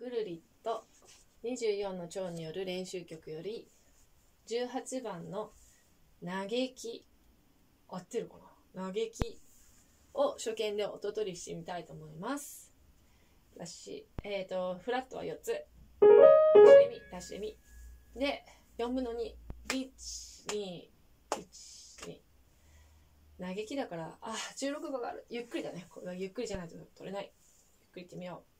ぐるりと24の蝶による練習曲より18番の嘆き合ってるかな？嘆きを初見で音取りしてみたいと思います。だし、えっ、と、フラットは4つ。ダッシュレミ、ダッシュレミ。で、4分の2。1、2、1、2。嘆きだから、あ、16番がある。ゆっくりだね。これはゆっくりじゃないと取れない。ゆっくりいってみよう。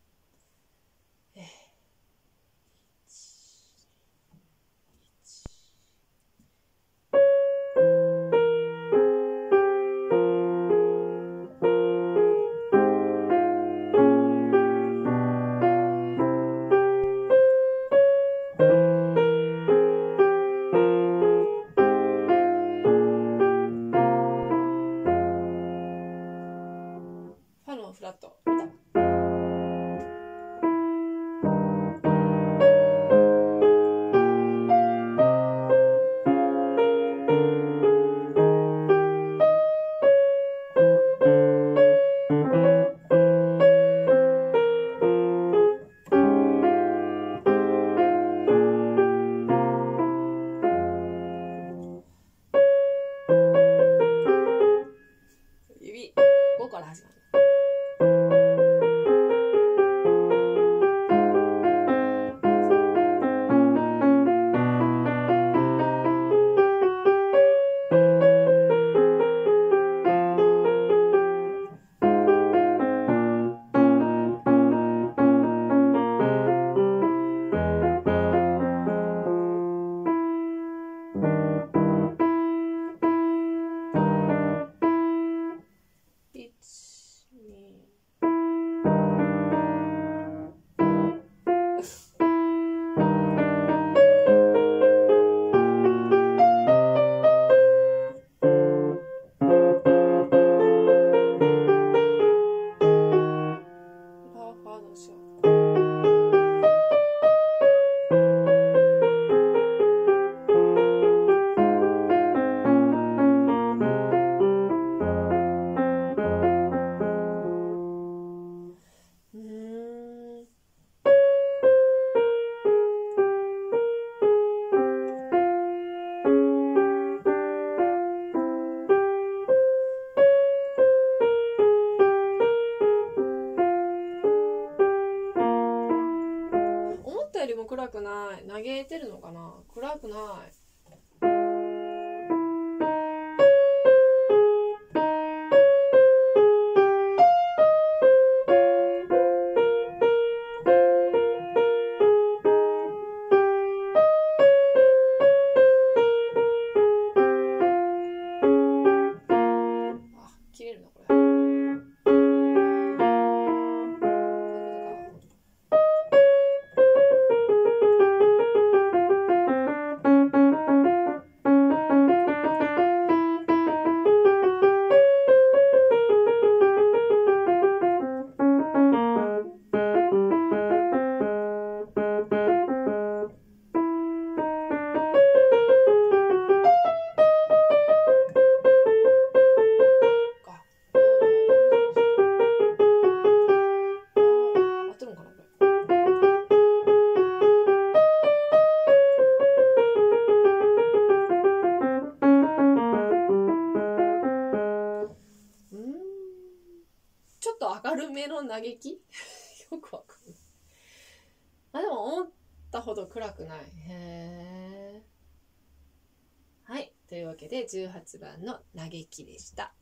5から始まったよりも暗くない。嘆いてるのかな暗くない。と明るめの嘆き？よくわかんない。あ、でも思ったほど暗くない。へはい。というわけで18番の嘆きでした。